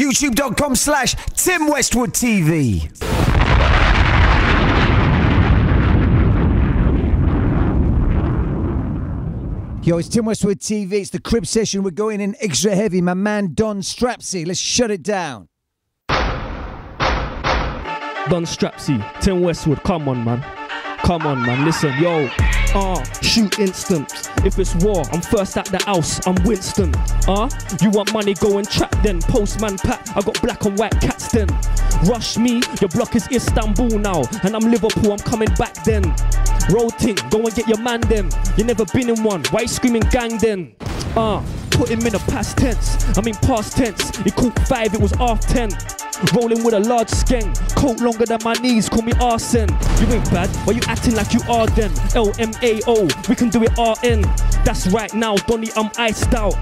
YouTube.com slash Tim Westwood TV. Yo, it's Tim Westwood TV. It's the crib session. We're going in extra heavy. My man Don Strapzy. Let's shut it down. Don Strapzy, Tim Westwood, come on, man. Come on, man. Listen, yo. Uh, shoot instant. If it's war, I'm first at the house. I'm Winston. Uh, you want money? Go and trap then. Postman Pat, I got black and white cats then. Rush me, your block is Istanbul now. And I'm Liverpool, I'm coming back then. Road ting, go and get your man then. You never been in one, why you screaming gang then? Uh, put him in a past tense. I mean past tense. He caught five, it was half ten. Rolling with a large skeng, coat longer than my knees, call me arson. You ain't bad, why you acting like you are then? LMAO, we can do it RN. That's right now, Donny, I'm iced out.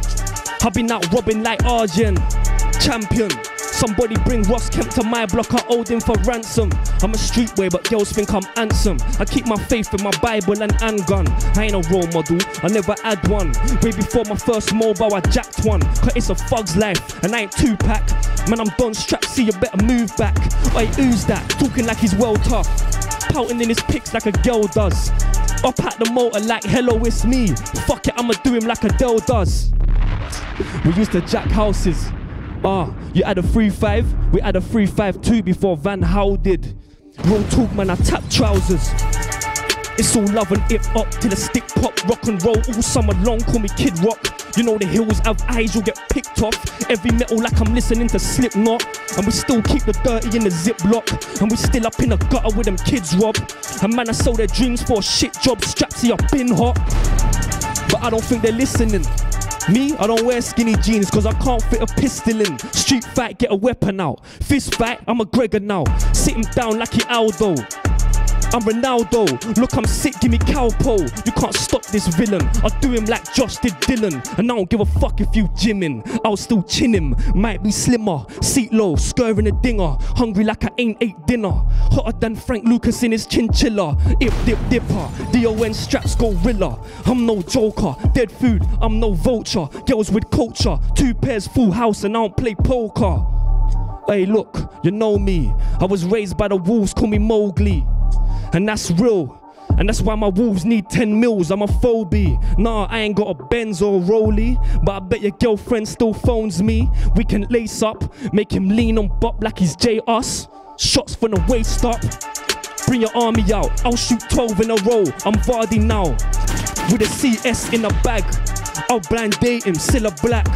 I've been out robbing like Arjen. Champion. Somebody bring Ross Kemp to my block, I owed him for ransom. I'm a streetway, but girls think I'm handsome. I keep my faith in my Bible and handgun. I ain't a role model, I never had one. Way before my first mobile, I jacked one. Cause it's a thug's life, and I ain't Tupac. Man, I'm done strapped, see you better move back. Oi, who's that? Talking like he's well tough. Pouting in his pics like a girl does. Up at the motor like, hello, it's me. Fuck it, I'ma do him like Adele does. We used to jack houses. Ah, you had a 3-5, we had a 3-5-2 before Van Howe did. Real talk, man, I tap trousers. It's all love and hip hop till the stick pop, rock and roll all summer long. Call me Kid Rock. You know the hills have eyes, you'll get picked off. Every metal like I'm listening to Slipknot. And we still keep the dirty in the ziplock. And we still up in the gutter with them kids rob. And man, I sold their dreams for a shit job. Strapzy up in hot. But I don't think they're listening. Me, I don't wear skinny jeans cause I can't fit a pistol in. Street fight, get a weapon out. Fist fight, I'm a Gregor now. Sitting down like he Aldo. I'm Ronaldo. Look, I'm sick, give me Calpol. You can't stop this villain. I do him like Josh did Dillian. And I don't give a fuck if you gymming. I'll still chin him. Might be slimmer. Seat low, scurving a dinger. Hungry like I ain't ate dinner. Hotter than Frank Lucas in his chinchilla. Ip dip dipper. DON straps gorilla. I'm no joker. Dead food, I'm no vulture. Girls with culture. Two pairs full house and I don't play poker. Hey, look, you know me. I was raised by the wolves, call me Mowgli. And that's real. And that's why my wolves need 10 mils. I'm a phobie. Nah, I ain't got a Benz or a Rollie. But I bet your girlfriend still phones me. We can lace up, make him lean on bop like he's J. Shots from the waist up. Bring your army out. I'll shoot 12 in a row. I'm Vardy now. With a CS in a bag. I'll blind date him, still a black.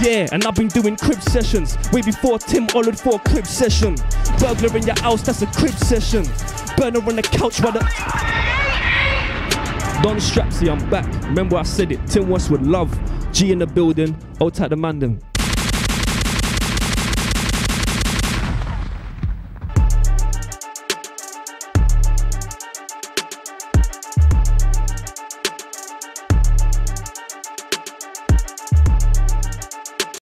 Yeah, and I've been doing crib sessions way before Tim hollered for a crib session. Burglar in your house, that's a crib session. Burner on the couch by the. Don Strapzy, I'm back. Remember I said it. Tim Westwood, love. G in the building. Old tight the man them.